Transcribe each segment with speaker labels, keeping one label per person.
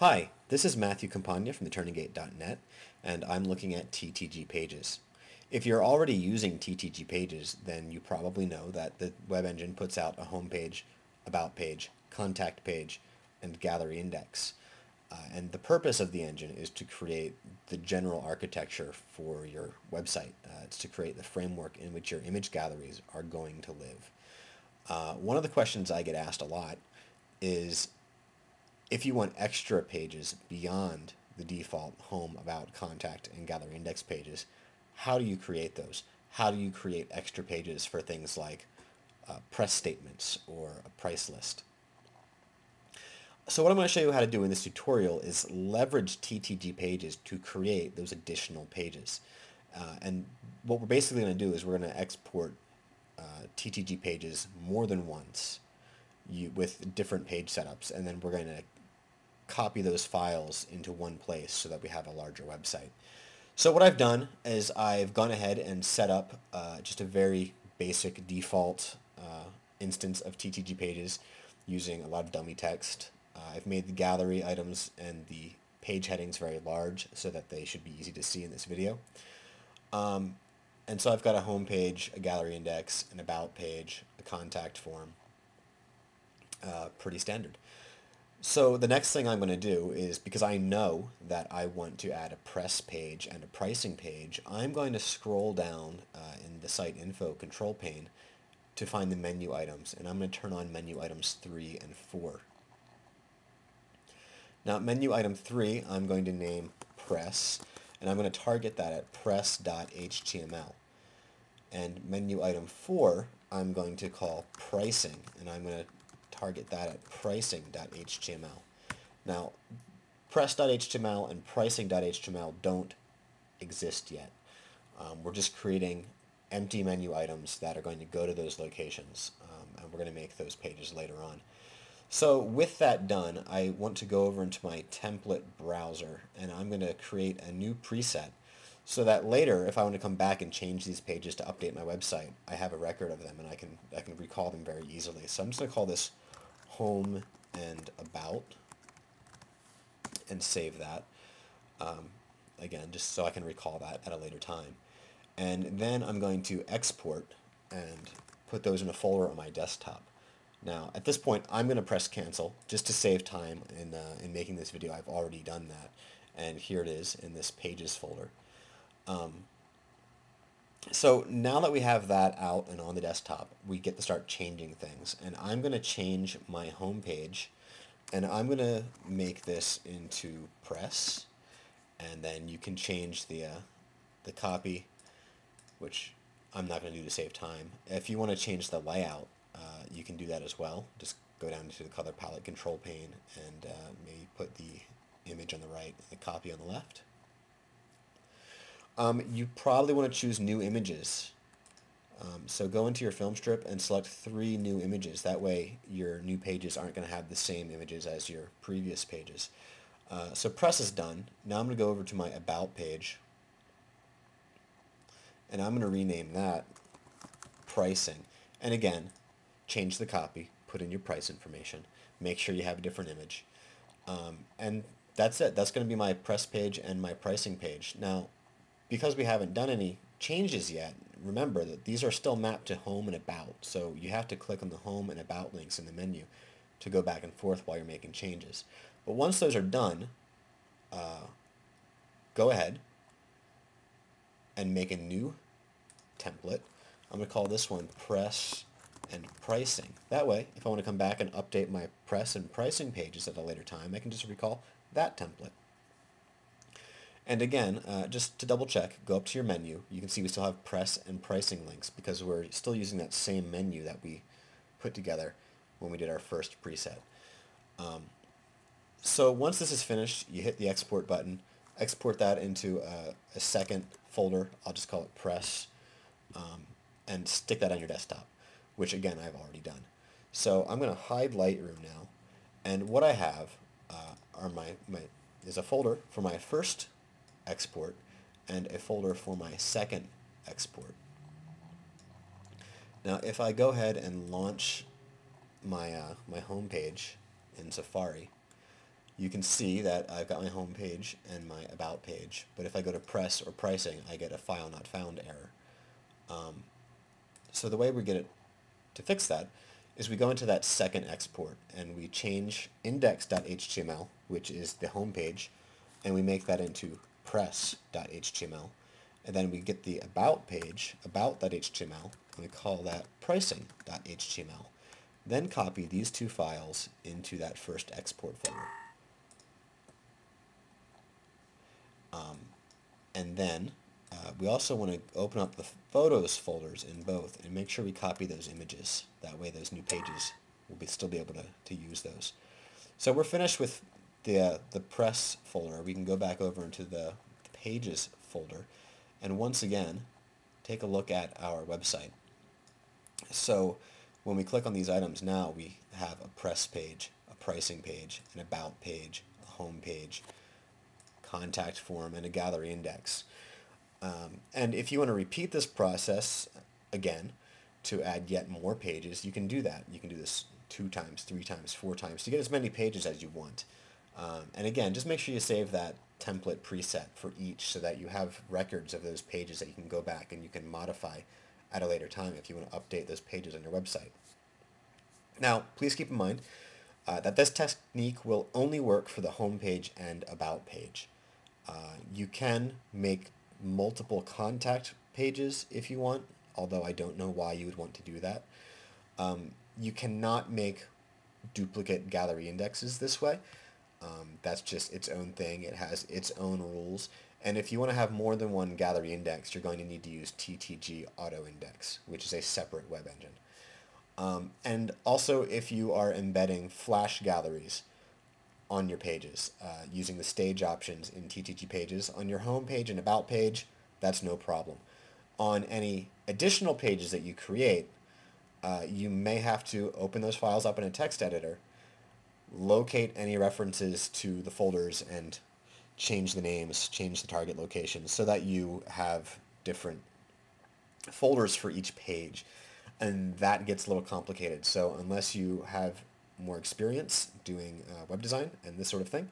Speaker 1: Hi, this is Matthew Campagna from theturningGate.net, and I'm looking at TTG Pages. If you're already using TTG Pages, then you probably know that the web engine puts out a home page, about page, contact page, and gallery index. Uh, and the purpose of the engine is to create the general architecture for your website. Uh, it's to create the framework in which your image galleries are going to live. Uh, one of the questions I get asked a lot is if you want extra pages beyond the default home, about, contact, and gallery index pages, how do you create those? How do you create extra pages for things like uh, press statements or a price list? So what I'm going to show you how to do in this tutorial is leverage TTG pages to create those additional pages. Uh, and what we're basically going to do is we're going to export uh, TTG pages more than once you, with different page setups and then we're going to copy those files into one place so that we have a larger website. So what I've done is I've gone ahead and set up uh, just a very basic default uh, instance of TTG pages using a lot of dummy text. Uh, I've made the gallery items and the page headings very large so that they should be easy to see in this video. Um, and so I've got a home page, a gallery index, an about page, a contact form, uh, pretty standard. So the next thing I'm going to do is, because I know that I want to add a press page and a pricing page, I'm going to scroll down uh, in the site info control pane to find the menu items, and I'm going to turn on menu items 3 and 4. Now menu item 3 I'm going to name press, and I'm going to target that at press.html. And menu item 4 I'm going to call pricing, and I'm going to target that at pricing.html. Now, press.html and pricing.html don't exist yet. Um, we're just creating empty menu items that are going to go to those locations, um, and we're going to make those pages later on. So with that done, I want to go over into my template browser, and I'm going to create a new preset so that later, if I want to come back and change these pages to update my website, I have a record of them and I can I can recall them very easily. So I'm just going to call this home and about and save that. Um, again, just so I can recall that at a later time. And then I'm going to export and put those in a folder on my desktop. Now, at this point, I'm going to press cancel just to save time in, uh, in making this video. I've already done that. And here it is in this pages folder. Um, so now that we have that out and on the desktop, we get to start changing things. And I'm going to change my home page and I'm going to make this into press and then you can change the, uh, the copy, which I'm not going to do to save time. If you want to change the layout, uh, you can do that as well. Just go down to the color palette control pane and uh, maybe put the image on the right and the copy on the left. Um, you probably want to choose new images. Um, so go into your film strip and select three new images. That way your new pages aren't going to have the same images as your previous pages. Uh, so press is done. Now I'm going to go over to my About page. And I'm going to rename that Pricing. And again, change the copy, put in your price information, make sure you have a different image. Um, and that's it. That's going to be my press page and my pricing page. Now, because we haven't done any changes yet, remember that these are still mapped to home and about. So you have to click on the home and about links in the menu to go back and forth while you're making changes. But once those are done, uh, go ahead and make a new template. I'm going to call this one press and pricing. That way, if I want to come back and update my press and pricing pages at a later time, I can just recall that template. And again, uh, just to double check, go up to your menu. You can see we still have press and pricing links because we're still using that same menu that we put together when we did our first preset. Um, so once this is finished, you hit the export button, export that into a, a second folder, I'll just call it press, um, and stick that on your desktop, which again I've already done. So I'm going to hide Lightroom now, and what I have uh, are my, my is a folder for my first export and a folder for my second export. Now if I go ahead and launch my, uh, my home page in Safari, you can see that I've got my home page and my about page, but if I go to press or pricing, I get a file not found error. Um, so the way we get it to fix that is we go into that second export and we change index.html, which is the home page, and we make that into press.html. And then we get the about page, about.html, and we call that pricing.html. Then copy these two files into that first export folder. Um, and then uh, we also want to open up the photos folders in both and make sure we copy those images. That way those new pages will be, still be able to, to use those. So we're finished with the, uh, the press folder. We can go back over into the pages folder and once again take a look at our website. So when we click on these items now we have a press page, a pricing page, an about page, a home page, contact form, and a gallery index. Um, and if you want to repeat this process again to add yet more pages, you can do that. You can do this two times, three times, four times to get as many pages as you want. Um, and again, just make sure you save that template preset for each so that you have records of those pages that you can go back and you can modify at a later time if you want to update those pages on your website. Now, please keep in mind uh, that this technique will only work for the home page and about page. Uh, you can make multiple contact pages if you want, although I don't know why you would want to do that. Um, you cannot make duplicate gallery indexes this way. Um, that's just its own thing. It has its own rules. And if you want to have more than one gallery index, you're going to need to use TTG Auto Index, which is a separate web engine. Um, and also if you are embedding flash galleries, on your pages uh, using the stage options in TTG pages. On your home page and about page, that's no problem. On any additional pages that you create, uh, you may have to open those files up in a text editor, locate any references to the folders and change the names, change the target locations so that you have different folders for each page. And that gets a little complicated. So unless you have more experience doing uh, web design and this sort of thing,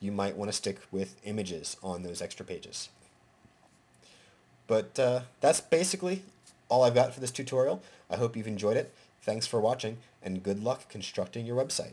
Speaker 1: you might want to stick with images on those extra pages. But uh, that's basically all I've got for this tutorial. I hope you've enjoyed it. Thanks for watching, and good luck constructing your website.